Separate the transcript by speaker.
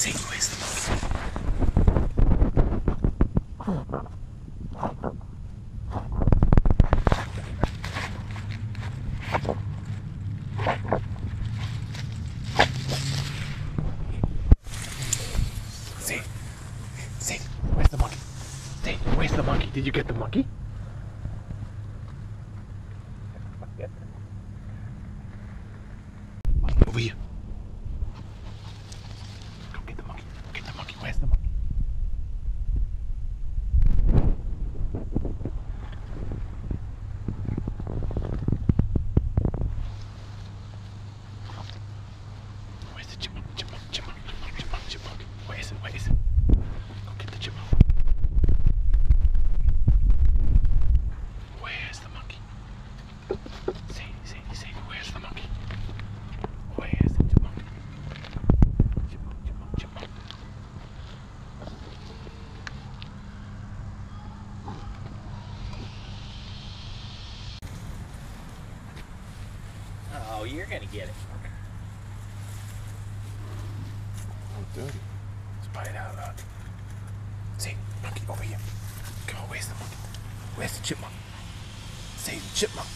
Speaker 1: take away is the moment. Sing, sing, where's the monkey? Sing, where's the monkey? Did you get the monkey?
Speaker 2: Oh, you're gonna get it.
Speaker 1: Oh, dirty. Spy it out loud. Say, monkey, over here. Come on, where's the monkey? Where's the chipmunk? Say, chipmunk.